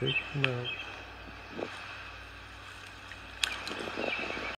take them out.